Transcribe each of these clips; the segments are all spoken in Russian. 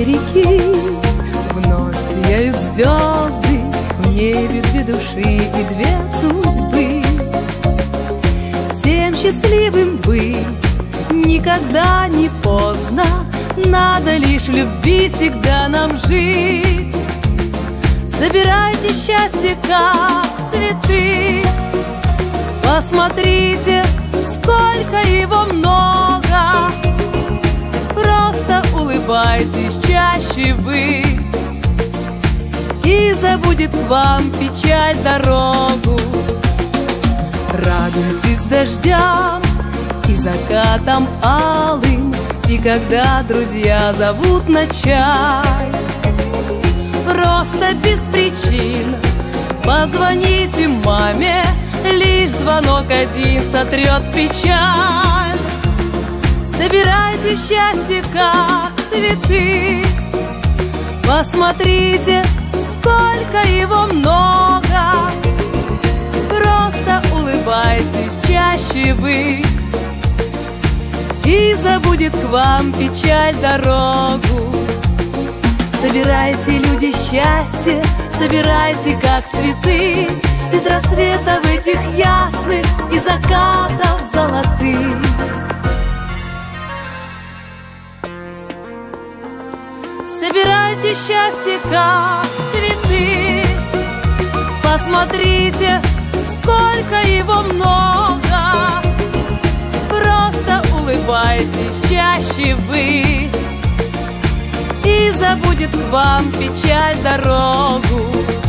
огоньки Вновь сияют звезды В небе две души и две судьбы. Всем счастливым быть Никогда не поздно. Надо лишь в любви всегда нам жить. Собирайте счастье, как цветы. Посмотрите, сколько его много. Просто улыбайтесь чаще вы И забудет вам печаль дорогу. Радуйтесь дождям и закатом алым И когда друзья зовут на чай Просто без причин Позвоните маме. Лишь звонок один сотрет печаль. Собирайте счастье, как цветы Посмотрите, сколько его много. Просто улыбайтесь чаще вы. И забудет к вам печаль дорогу. Собирайте, люди, счастье, собирайте, как цветы. Из рассветов этих ясных Собирайте счастье, как цветы. Посмотрите, сколько его много. Просто улыбайтесь чаще вы. И забудет вам печаль дорогу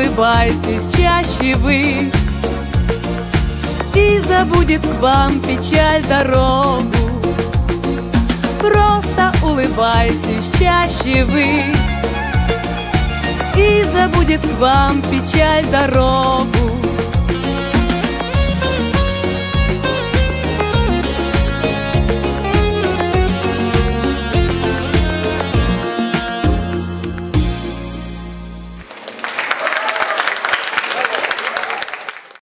улыбайтесь чаще вы. И забудет к вам печаль дорогу. Просто улыбайтесь чаще вы. И забудет к вам печаль дорогу